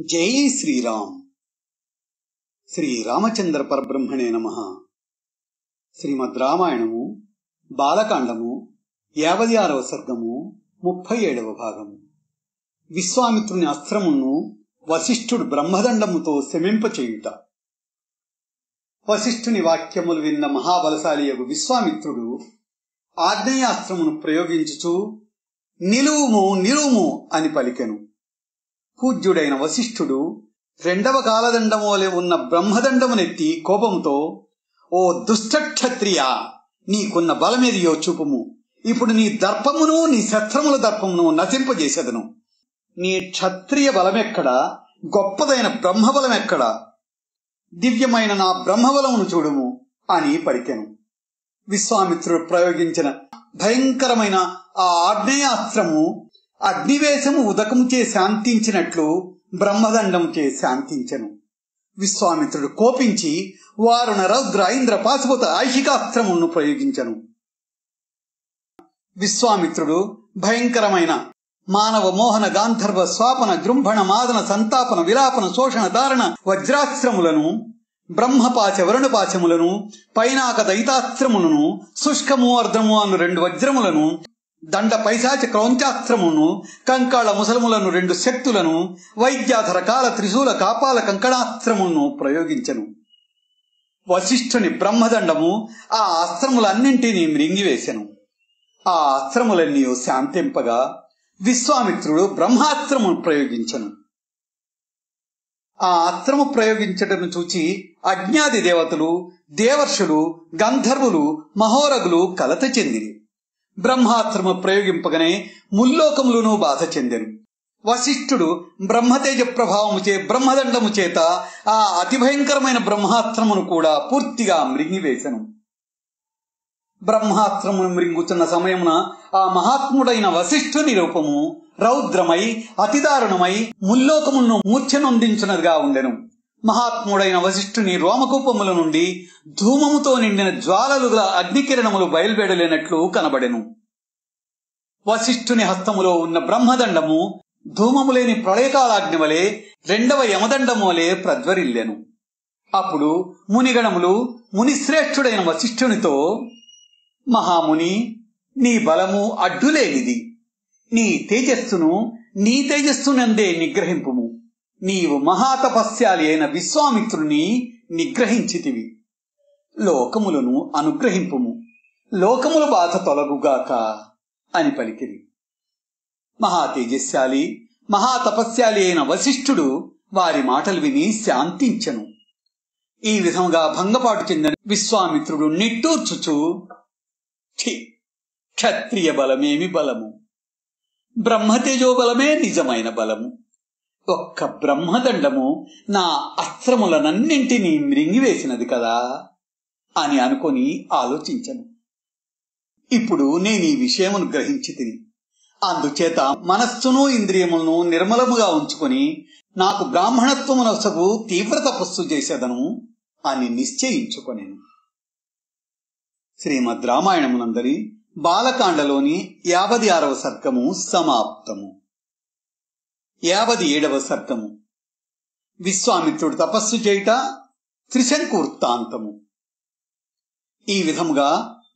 జై శ్రీరామ్. శ్రీ రామచంద్ర పరబ్రహ్మణే నమ. శ్రీమద్ రామాయణము బాలకాండము యాభై ఆరవ సర్గము ముప్పై ఏడవ భాగము. విశ్వామిత్రుని అస్త్రమును వశిష్ఠుడు బ్రహ్మదండముతో శమింపచేయుట. వశిష్ఠుని వాక్యములు విన్న మహాబలశాలియగు విశ్వామిత్రుడు ఆగ్నేయాస్త్రమును ప్రయోగించుచు నిలువుము నిలువుము అని పలికెను. పూజ్యుడైన వశిష్ఠుడు రెండవ కాలదండమోలే ఉన్న బ్రహ్మదండమునెత్తి కోపంతో ఓ దుష్టక్షత్రియ నీకున్న బలమేదియో చూపుము. ఇప్పుడు నీ దర్పమును నీ శత్రముల దర్పమును నశింపజేసేదను. నీ క్షత్రియ బలమెక్కడ? గొప్పదైన బ్రహ్మబలమెక్కడ? దివ్యమైన నా బ్రహ్మబలమును చూడుము అని పలికెను. విశ్వామిత్రుడు ప్రయోగించిన భయంకరమైన ఆ ఆగ్నేయాస్త్రము అగ్నివేశము ఉదకముచే శాంతించినట్లు బ్రహ్మదండముచే శాంతించెను. విశ్వామిత్రుడు కోపించి వారుణ రౌద్ర ఇంద్ర పాశుపత ఐహికాస్త్రమును ప్రయోగించను. విశ్వామిత్రుడు భయంకరమైన మానవ మోహన గాంధర్వ స్వాపన జృంభణ మాదన సంతాపన విలాపన శోషణ ధారణ వజ్రాస్త్రములను బ్రహ్మపాచ వరుణపాచములను పైనాక దైతాస్త్రములను శుష్కము అర్ధము అను రెండు వజ్రములను దండ పైశాచ క్రౌంచాస్త్రమును కంకాళ ముసలములను రెండు శక్తులను వైద్యాధర కాల త్రిశూల కాపాల కంకణాస్త్రమును ప్రయోగించను. వశిష్ఠుని బ్రహ్మదండము ఆ అస్త్రములన్నింటినీ మృంగివేశను. ఆ అస్త్రములన్నీ శాంతింపగా విశ్వామిత్రుడు బ్రహ్మాస్త్రమును ప్రయోగించను. ఆ అస్త్రము ప్రయోగించటను చూచి అజ్ఞాది దేవతలు దేవర్షులు గంధర్వులు మహోరగులు కలత చెందిరి. బ్రహ్మాస్త్రము ప్రయోగింపగనే ముల్లోకములను బాధ చెందెను. వశిష్ఠుడు బ్రహ్మతేజ ప్రభావము చే బ్రహ్మదండము చేత ఆ అతి భయంకరమైన బ్రహ్మాస్త్రమును కూడా పూర్తిగా మృంగివేశను బ్రహ్మాస్త్రమును మృంగుతున్న సమయమున ఆ మహాత్ముడైన వశిష్ఠుని రూపము రౌద్రమై అతిదారుణమై ముల్లోకములను మూర్ఛనొందించున్నదిగా ఉండెను. మహాత్ముడైన వశిష్ఠుని రోమకూపముల నుండి ధూమముతో నిండిన జ్వాలలు గల అగ్నికిరణములు బయలువెడలేనట్లు కనబడెను. వశిష్ఠుని హస్తములో ఉన్న బ్రహ్మదండము ధూమము లేని ప్రళయకాలాగ్ని వలె రెండవ యమదండము వలె ప్రజ్వరిల్లెను. అప్పుడు మునిగణములు మునిశ్రేష్ఠుడైన వశిష్ఠునితో మహాముని నీ బలము అడ్డులేనిది. నీ తేజస్సును నీ తేజస్సునందే నిగ్రహింపుము. నీవు మహాతపస్యాలి అయిన విశ్వామిత్రుని నిగ్రహించితివి. లోకములను అనుగ్రహింపుము. లోకముల బాధ తొలగుగాక అని పలికిరి. మహాతేజస్శాలి మహాతపస్యాలి అయిన వశిష్ఠుడు వారి మాటలు విని శాంతించను. ఈ విధంగా భంగపాటు చెందిన విశ్వామిత్రుడు నిట్టూర్చుచు క్షత్రియ బలమేమి బలము? బ్రహ్మతేజో బలమే నిజమైన బలము. ఒక్క బ్రహ్మదండము నా అస్త్రములనన్నింటినీ మృంగివేసినది కదా అని అనుకొని ఆలోచించను. ఇప్పుడు నేను ఈ విషయమును గ్రహించి తిని అందుచేత మనస్సును ఇంద్రియములను నిర్మలముగా ఉంచుకొని నాకు బ్రాహ్మణత్వమునసగు తీవ్ర తపస్సు చేసేదను అని నిశ్చయించుకొనేను. శ్రీమద్ రామాయణమునందరి బాలకాండలోని యాభై ఆరవ సర్గము సమాప్తము. యాభై ఏడవ సర్గము విశ్వామిత్రుడు తపస్సు చేయుట త్రిశంకు వృత్తాంతము ఈ విధముగా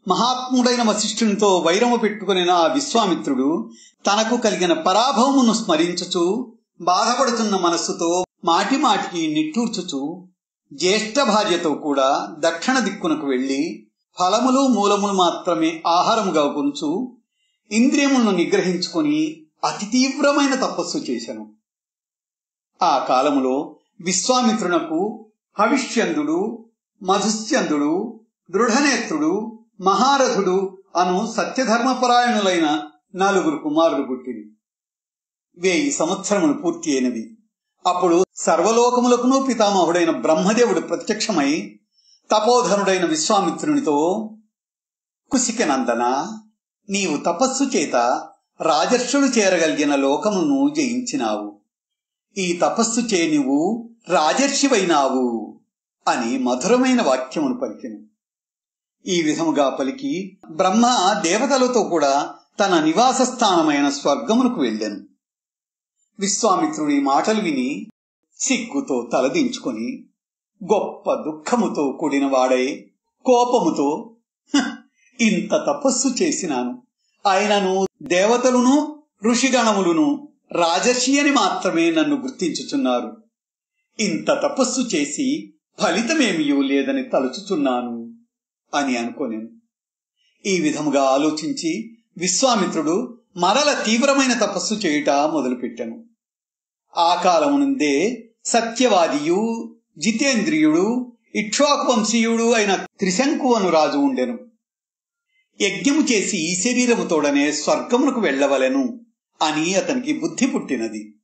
మహాత్ముడైన వశిష్ఠునితో వైరము పెట్టుకుని ఆ విశ్వామిత్రుడు తనకు కలిగిన పరాభవమును స్మరించుచు బాధపడుతున్న మనస్సుతో మాటి మాటికి నిట్టూర్చుచు జ్యేష్ఠ భార్యతో కూడా దక్షిణ దిక్కునకు వెళ్ళి ఫలములు మూలములు మాత్రమే ఆహారముగా కొనుచు ఇంద్రియములను నిగ్రహించుకొని అతి తీవ్రమైన తపస్సు చేశాను. ఆ కాలములో విశ్వామిత్రునకు హవిష్యందుడు మధుస్యందుడు దృఢనేత్రుడు మహారథుడు అను సత్యధర్మపరాయణులైన నలుగురు కుమారుడు పుట్టిరి. వేయి సంవత్సరములు పూర్తి అయినవి అప్పుడు సర్వలోకములకును పితామహుడైన బ్రహ్మదేవుడు ప్రత్యక్షమై తపోధనుడైన విశ్వామిత్రునితో కుశికనందన నీవు తపస్సు చేత రాజర్షులు చేరగలిగిన లోకమును జయించినావు. ఈ తపస్సు చే నువ్వు రాజర్షివైనావు అని మధురమైన వాక్యమును పలికిను. ఈ విధముగా పలికి బ్రహ్మ దేవతలతో కూడా తన నివాస స్థానమైన స్వర్గమునకు వెళ్ళాను. విశ్వామిత్రుడి మాటలు విని సిగ్గుతో తలదించుకొని గొప్ప దుఃఖముతో కూడిన వాడై కోపముతో ఇంత తపస్సు చేసినాను. ఆయనను దేవతలును ఋషిగణములును రాజర్షి అని మాత్రమే నన్ను గుర్తించుచున్నారు. ఇంత తపస్సు చేసి ఫలితమేమియూ లేదని తలుచుచున్నాను అని అనుకోనేను. ఈ విధముగా ఆలోచించి విశ్వామిత్రుడు మరల తీవ్రమైన తపస్సు చేయుట మొదలుపెట్టాను. ఆ కాలము నుండే సత్యవాదియు జితేంద్రియుడు ఇక్ష్వాకు వంశీయుడు అయిన త్రిశంకువను రాజు ఉండెను. యజ్ఞము చేసి ఈ శరీరముతోడనే స్వర్గమునకు వెళ్ళవలెను అని అతనికి బుద్ధి పుట్టినది.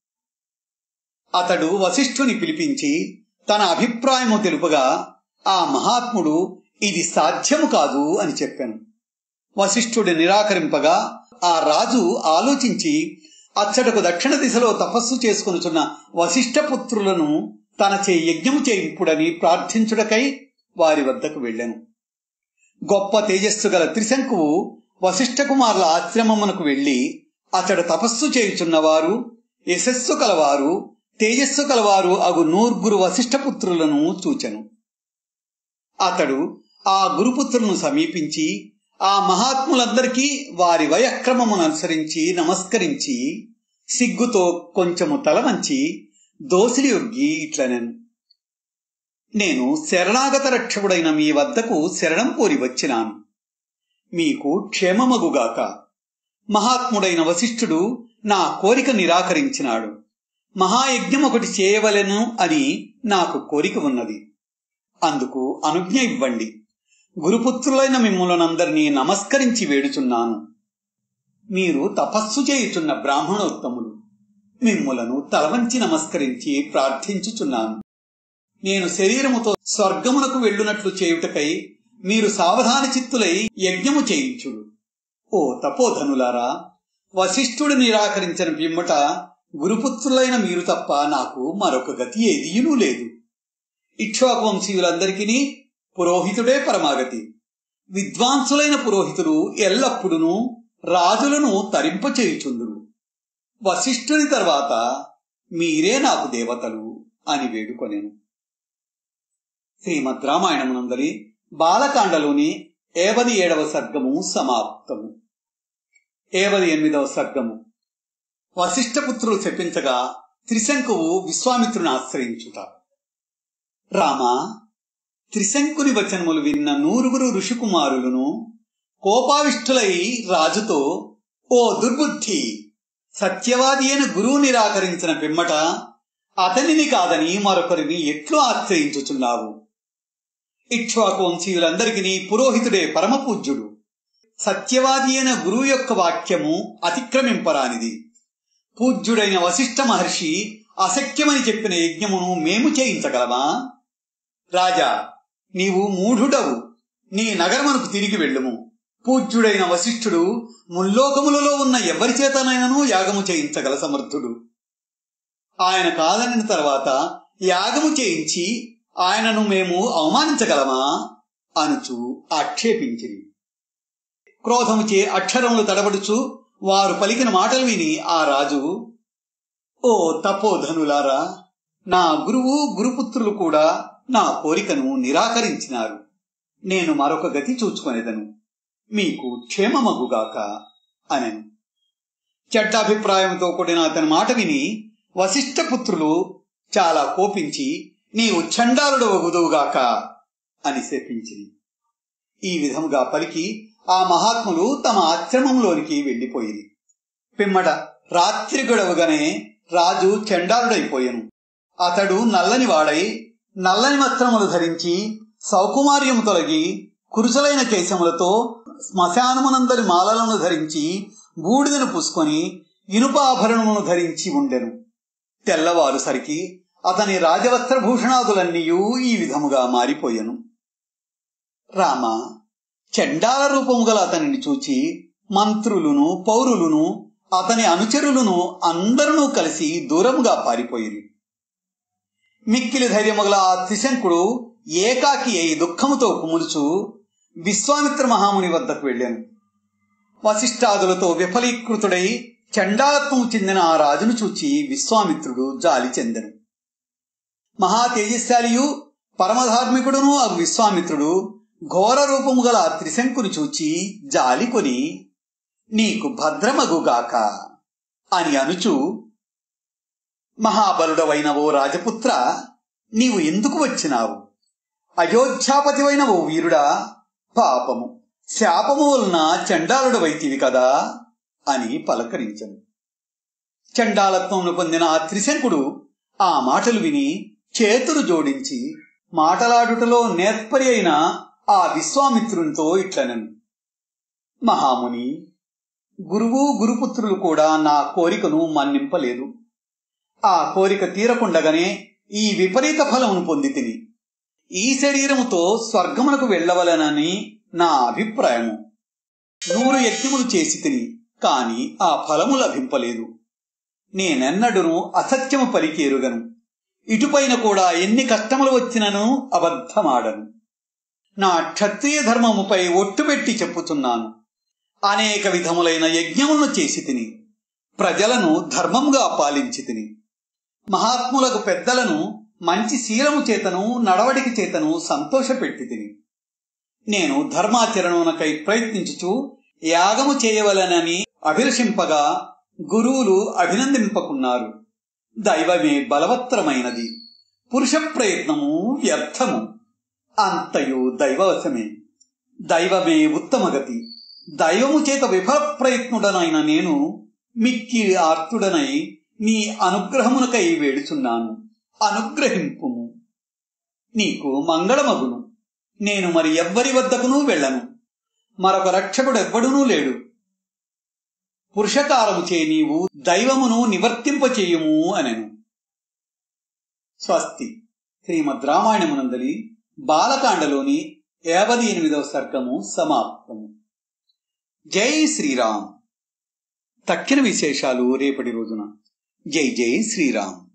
అతడు వశిష్ఠుని పిలిపించి తన అభిప్రాయము తెలుపగా ఆ మహాత్ముడు ఇది సాధ్యము కాదు అని చెప్పాను. వశిష్ఠుడు నిరాకరింపగా ఆ రాజు ఆలోచించి అచ్చటకు దక్షిణ దిశలో తపస్సు చేసుకొనుచున్న వశిష్ఠ పుత్రులను తన చే యజ్ఞము చేయింపుడని ప్రార్థించుడకై వారి వద్దకు వెళ్ళాను. గొప్ప తేజస్సు గల త్రిశంకువు వశిష్ఠ కుమారుల ఆశ్రమమునకు వెళ్ళి అతడు తపస్సు చేయుచున్నవారు యశస్సు కలవారు తేజస్సు కలవారు అగు నూర్గురు వశిష్ఠపుత్రులను చూచెను. అతడు ఆ గురుపుత్రులను సమీపించి ఆ మహాత్ములందరికీ వారి వయక్రమమును అనుసరించి నమస్కరించి సిగ్గుతో కొంచెము తల వంచి దోసిలి ఒగ్గి ఇట్లనెను. నేను శరణాగత రక్షకుడైన మీ వద్దకు శరణం కోరి వచ్చినాను. మీకు క్షేమమగుగాక. మహాత్ముడైన వశిష్ఠుడు నా కోరిక నిరాకరించినాడు. మహాయజ్ఞం ఒకటి చేయవలెను అని నాకు కోరిక ఉన్నది. అందుకు అనుజ్ఞ ఇవ్వండి. గురుపుత్రులైన మిమ్మలనందరినీ నమస్కరించి వేడుచున్నాను. మీరు తపస్సు చేయుచున్న బ్రాహ్మణోత్తములు. మిమ్ములను తలవంచి నమస్కరించి ప్రార్థించుచున్నాను. నేను శరీరముతో స్వర్గమునకు వెళ్ళునట్లు చేయుటకై మీరు సావధాన చిత్తులై యజ్ఞము చేయించుడు. ఓ తపోధనులారా వశిష్ఠుడు నిరాకరించిన పిమ్మట గురుపుత్రులైన మీరు తప్ప నాకు మరొక గతి ఏదీనూ లేదు. ఇక్ష్వాకు వంశీయులందరికీ పురోహితుడే పరమాగతి. విద్వాంసులైన పురోహితులు ఎల్లప్పుడూ రాజులను తరింపచేయుచుందురు వశిష్ఠుని తర్వాత మీరే నాకు దేవతలు అని వేడుకొనెను. శ్రీమద్ రామాయణమునందరి బాలకాండలోని ఏవది ఏడవ సర్గము సమాప్తము. ఏవది ఎనిమిదవ సర్గము? వశిష్ఠపుత్రులు చెప్పించగా త్రిశంకువు విశ్వామిత్రుని ఆశ్రయించుట. రామ త్రిశంకుని వచనములు విన్న నూరుగురు ఋషికుమారులను కోపావిష్ఠులై రాజుతో ఓ దుర్బుద్ధి సత్యవాది అయిన గురువు నిరాకరించిన పిమ్మట అతనిని కాదని మరొకరిని ఎట్లు ఆశ్రయించుచున్నావు? ఇక్ష్వాకు వంశీయులందరికీ పురోహితుడే పరమపూజ్యుడు. సత్యవాది అయిన గురువు యొక్క వాక్యము అతిక్రమింపరానిది. పూజ్యుడైన వశిష్ఠ మహర్షి అసఖ్యమని చెప్పిన యజ్ఞమును మేము చేయించగలమా? రాజా నీవు మూఢుడవు. నీ నగరమునకు తిరిగి వెళ్ళుము. పూజ్యుడైన వశిష్ఠుడు ముల్లోకములలో ఉన్న ఎవరి చేతనైనను యాగము చేయించగల సమర్థుడు. ఆయన కాదనిన తర్వాత యాగము చేయించి ఆయనను మేము అవమానించగలమా? అనుచు ఆక్షేపించింది క్రోధముచే అక్షరములు తడబడుచు వారు పలికిన మాటలు విని ఆ రాజు ఓ తపోధనులారా నా గురువు గురుపుత్రులు కూడా నా కోరికను నిరాకరించినారు. నేను మరొక గతి చూచుకొనేదను. మీకు క్షేమమగుగాక అనెను. చెడ్డాభిప్రాయంతో కూడిన అతని మాట విని వశిష్ఠపుత్రులు చాలా కోపించి నీవు చండాలుడు గుదువుగాక అని శపించింది. ఈ విధముగా పలికి ఆ మహాత్ములు తమ ఆశ్రమంలోనికి వెళ్ళిపోయింది పిమ్మట రాత్రి గొడవగానే రాజు చండాలుడైపోయాను. అతడు నల్లని వాడై నల్లని వస్త్రములు ధరించి సౌకుమార్యము తొలగి కురుసలైన కేశములతో శ్మశానమునందరి మాలలను ధరించి బూడిదను పూసుకొని ఇనుప ఆభరణమును ధరించి ఉండెను. తెల్లవారు సరికి అతని రాజవస్త్రభూషణాదులన్నీయూ ఈ విధముగా మారిపోయెను. రామ చండాల రూపము గల అతనిని చూచి మంత్రులును పౌరులును అతని అనుచరులను అందరూ కలిసి దూరముగా పారిపోయిరి. మిక్కిలి ధైర్యముగల ఆ త్రిశంకుడు ఏకాకి అయి దుఃఖముతో కుములుచు విశ్వామిత్ర మహాముని వద్దకు వెళ్ళాను. వశిష్ఠాదులతో విఫలీకృతుడై చండాలత్వం చెందిన ఆ రాజును చూచి విశ్వామిత్రుడు జాలి చెందెను. మహా తేజశాలియు పరమధార్మికుడును అగు విశ్వామిత్రుడు ఘోర రూపము గల త్రిశంకుని చూచి జాలికొని నీకు భద్రమగుగాక అని అనుచు మహాబలుడవైన ఓ రాజపుత్ర నీవు ఎందుకు వచ్చినావు? అయోధ్యాపతివైన ఓ వీరుడా పాపము శాపము వలన చండాలుడు వైతివి కదా అని పలకరించను. చండాలత్వమును పొందిన ఆ త్రిశంకుడు ఆ మాటలు విని చేతులు జోడించి మాటలాడుటలో నేర్పరి అయిన ఆ విశ్వామిత్రునితో ఇట్లనను. మహాముని గురువు గురుపుత్రులు కూడా నా కోరికను మన్నింపలేదు. ఆ కోరిక తీరకుండగానే ఈ విపరీత ఫలమును పొంది తిని ఈ శరీరముతో స్వర్గమునకు వెళ్ళవలనని నా అభిప్రాయము. నూరు యజ్ఞములు చేసి తిని కాని ఆ ఫలము లభింపలేదు. నేనెన్నడును అసత్యము పలికేరుగను. ఇటుపైన కూడా ఎన్ని కష్టములు వచ్చినను అబద్ధమాడను. నా క్షత్రియ ధర్మముపై ఒట్టుపెట్టి చెప్పుతున్నాను అనేక విధములైన యజ్ఞములను చేసి తిని ప్రజలను ధర్మంగా పాలించి తిని మహాత్ములకు పెద్దలను మంచి శీలము చేతను నడవడికి చేతను సంతోషపెట్టి తిని. నేను ధర్మాచరణకై ప్రయత్నించుచు యాగము చేయవలనని అభిలషింపగా గురువులు అభినందింపకున్నారు. దైవమే బలవత్తరమైనది. పురుష ప్రయత్నము వ్యర్థము. అంతయు దైవవశమే. దైవమే ఉత్తమగతి. దైవము చేత విఫల ప్రయత్నుడనైన నేను మిక్కి ఆర్తుడనై నీ అనుగ్రహమునకై వేడుచున్నాను. అనుగ్రహింపుము. నీకు మంగళమగును. నేను మరి ఎవ్వరి వద్దకునూ వెళ్ళను. మరొక రక్షకుడెవ్వడునూ లేడు. పురుషకారము చే నీవు దైవమును నివర్తింపచేయుము అనెను. స్వస్తి. శ్రీమద్ రామాయణమునందలి బాలకాండలోని యాభై ఎనిమిదవ సర్గము సమాప్తము. జై శ్రీరామ్. తక్కిన విశేషాలు రేపటి రోజున. జై జై శ్రీరామ్.